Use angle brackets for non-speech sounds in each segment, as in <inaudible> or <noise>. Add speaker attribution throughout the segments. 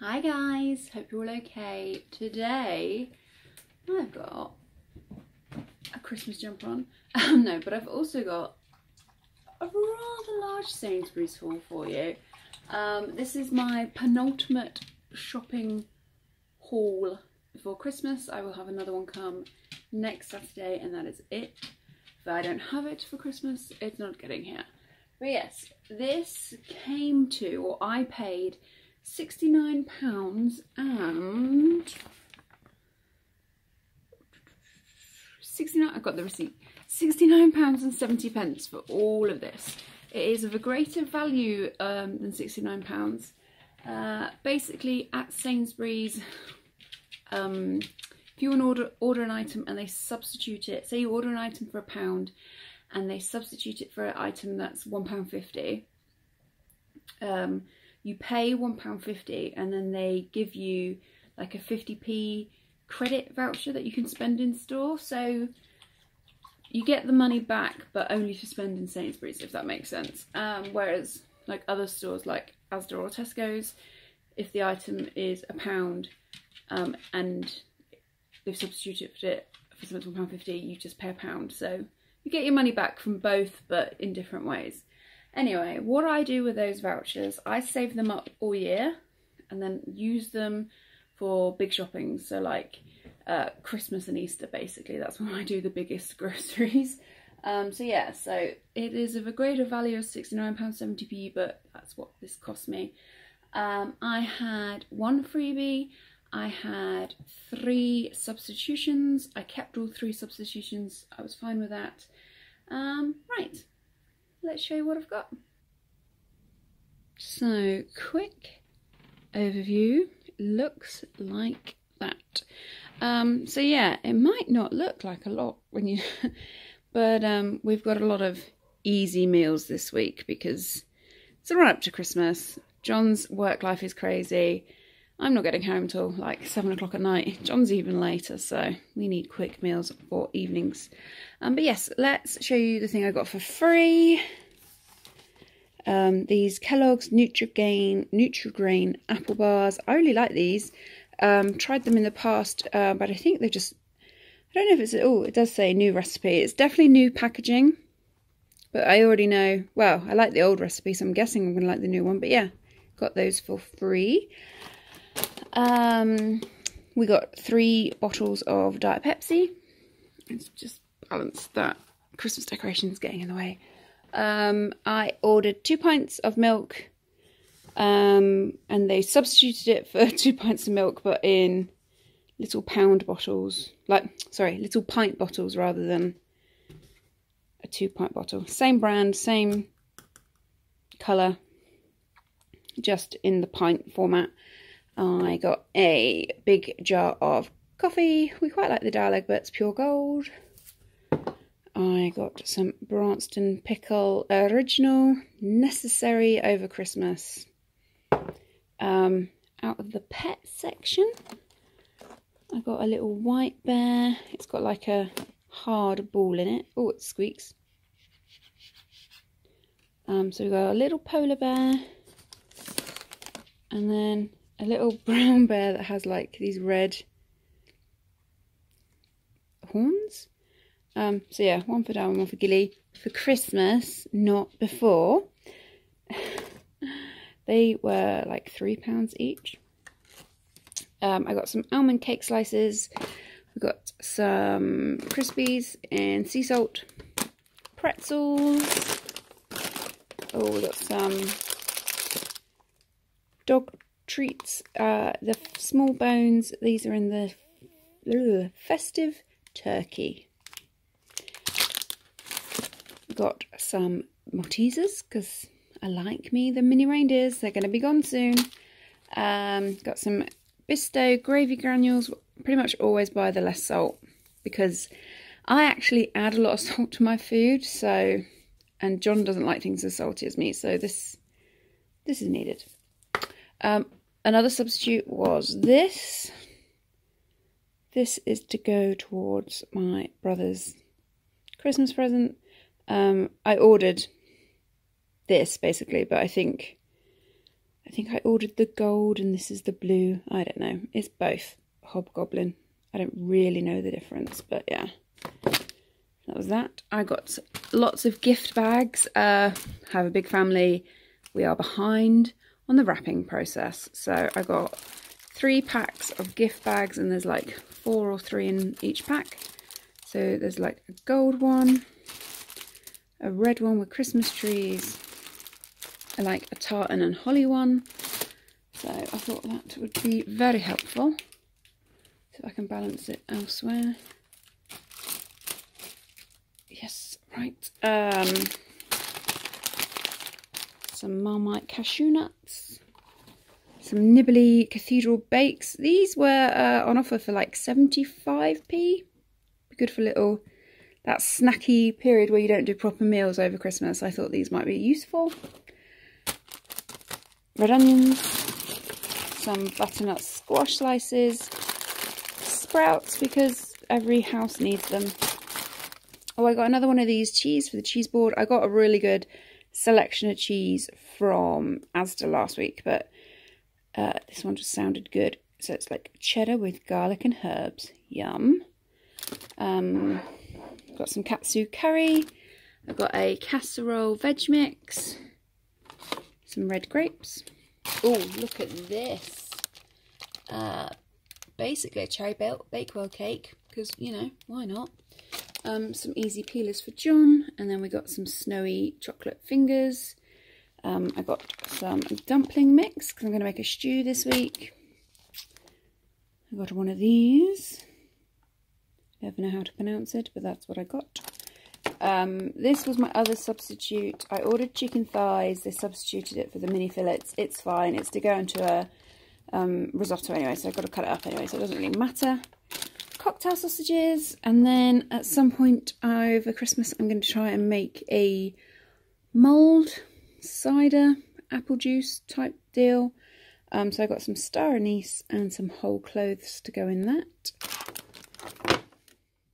Speaker 1: Hi guys, hope you're all okay. Today I've got a Christmas jumper on. <laughs> Um, no, but I've also got a rather large Sainsbury's haul for you. Um, this is my penultimate shopping haul before Christmas. I will have another one come next Saturday and that is it. If I don't have it for Christmas, it's not getting here. But yes, this came to, or I paid £69 and 69 I've got the receipt. £69 and 70 pence for all of this. It is of a greater value um, than £69. Uh, basically at Sainsbury's, um, if you want to order, order an item and they substitute it, say you order an item for a pound and they substitute it for an item that's £1.50, um, you pay £1.50 and then they give you like a 50p credit voucher that you can spend in store. So you get the money back, but only to spend in Sainsbury's, if that makes sense. Um, whereas like other stores like Asda or Tesco's, if the item is a pound um, and they've substituted it for something for £1.50, you just pay a pound. So you get your money back from both, but in different ways. Anyway, what I do with those vouchers, I save them up all year and then use them for big shopping. So like uh, Christmas and Easter, basically. That's <laughs> when I do the biggest groceries. Um, so yeah, so it is of a greater value of £69.70p, but that's what this cost me. Um, I had one freebie, I had three substitutions, I kept all three substitutions, I was fine with that. Um, right, let's show you what I've got. So, quick overview, looks like that. Um, so yeah, it might not look like a lot when you, <laughs> but um, we've got a lot of easy meals this week because it's run up to Christmas. John's work life is crazy. I'm not getting home till like seven o'clock at night. John's even later, so we need quick meals for evenings. Um, but yes, let's show you the thing I got for free. Um, these Kellogg's Nutrigrain, Nutrigrain apple bars. I really like these. Um, tried them in the past, uh, but I think they're just, I don't know if it's, oh, it does say new recipe. It's definitely new packaging, but I already know, well, I like the old recipe, so I'm guessing I'm going to like the new one. But yeah, got those for free. Um, we got three bottles of Diet Pepsi. Let's just balance that. Christmas decorations getting in the way. Um, I ordered two pints of milk um, and they substituted it for <laughs> two pints of milk, but in little pound bottles. Like, sorry, little pint bottles rather than a two pint bottle. Same brand, same colour, just in the pint format. I got a big jar of coffee. We quite like the Darleg, but it's Pure Gold. I got some Branston Pickle Original, necessary over Christmas. Um, out of the pet section, I got a little white bear. It's got like a hard ball in it. Oh, it squeaks. Um, so we got a little polar bear, and then a little <laughs> brown bear that has like these red horns. Um, so yeah, one for Darwin, one for Gilly. For Christmas, not before. <laughs> they were like three pounds each. Um, I got some almond cake slices. We got some Crispies and sea salt. Pretzels. Oh, we got some dog treats. Uh, the small bones, these are in the ugh, festive turkey. Got some Maltesers because I like me the mini reindeers. They're going to be gone soon. Um, got some Bisto gravy granules. Pretty much always buy the less salt because I actually add a lot of <laughs> salt to my food. So, and John doesn't like things as salty as me. So this, this is needed. Um, Another substitute was this. This is to go towards my brother's Christmas present. Um, I ordered this basically, but I think I think I ordered the gold and this is the blue. I don't know. It's both Hobgoblin. I don't really know the difference, but yeah. That was that. I got lots of gift bags. Uh, have a big family. We are behind on the wrapping process. So I got three packs of gift bags and there's like four or three in each pack. So there's like a gold one, a red one with Christmas trees, I like a tartan and holly one. So I thought that would be very helpful. So I can balance it elsewhere. Yes, right. Um, some Marmite cashew nuts. Some Nibbly Cathedral Bakes. These were uh, on offer for like 75p. Be good for little, that snacky period where you don't do proper meals over Christmas. I thought these might be useful red onions, some butternut squash slices, sprouts because every house needs them. Oh, I got another one of these cheese for the cheese board. I got a really good selection of cheese from Asda last week, but uh, this one just sounded good. So it's like cheddar with garlic and herbs. Yum. Um, got some katsu curry. I've got a casserole veg mix some red grapes. Oh, look at this. Uh, basically a cherry bake bakewell cake, because, you know, why not? Um, some easy peelers for John, and then we got some snowy chocolate fingers. Um, I got some dumpling mix, because I'm going to make a stew this week. I got one of these. Never know how to pronounce it, but that's what I got. Um, this was my other substitute. I ordered chicken thighs. They substituted it for the mini fillets. It's fine. It's to go into a um, risotto anyway, so I've got to cut it up anyway, so it doesn't really matter. Cocktail sausages, and then at some point over Christmas, I'm going to try and make a mulled cider apple juice type deal. Um, so I got some star anise and some whole cloves to go in that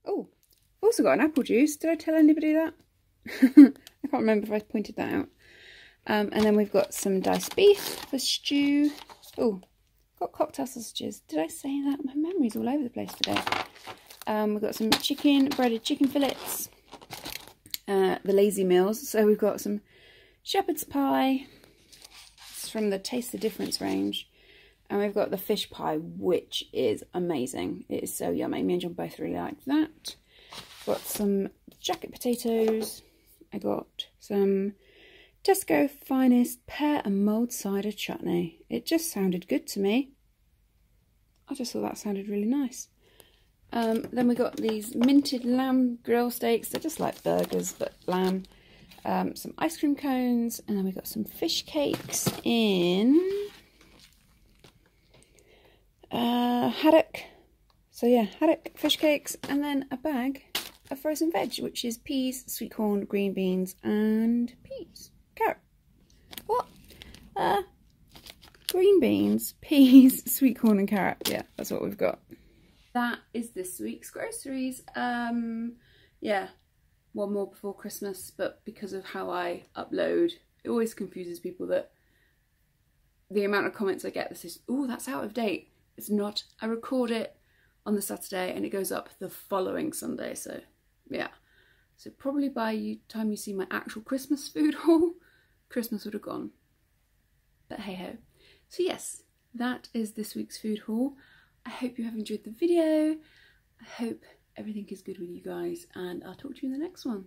Speaker 1: Oh, also got an apple juice. Did I tell anybody that? <laughs> I can't remember if I pointed that out. Um, and then we've got some diced beef for stew. Oh, got cocktail sausages. Did I say that? My memory's all over the place today. Um, we've got some chicken, breaded chicken fillets. Uh, the lazy meals. So we've got some shepherd's pie. It's from the Taste the Difference range. And we've got the fish pie, which is amazing. It is so yummy. Me and John both really liked that. Got some jacket potatoes. I got some Tesco Finest pear and mulled cider chutney. It just sounded good to me. I just thought that sounded really nice. Um, then we got these minted lamb grill steaks. They're just like burgers, but lamb. Um, some ice cream cones. And then we got some fish cakes in uh, haddock. So yeah, haddock, fish cakes, and then a bag of frozen veg, which is peas, sweet corn, green beans, and peas. Carrot. What? Uh, green beans, <laughs> peas, sweet corn, and carrot. Yeah, that's what we've got. That is this week's groceries. Um, yeah, one more before Christmas, but because of how I upload, it always confuses people that the amount of comments I get this is, oh, that's out of date. It's not. I record it on the Saturday and it goes up the following Sunday, so yeah. So probably by the time you see my actual Christmas food <laughs> haul, Christmas would have gone. But hey ho. So yes, that is this week's food haul. I hope you have enjoyed the video. I hope everything is good with you guys and I'll talk to you in the next one.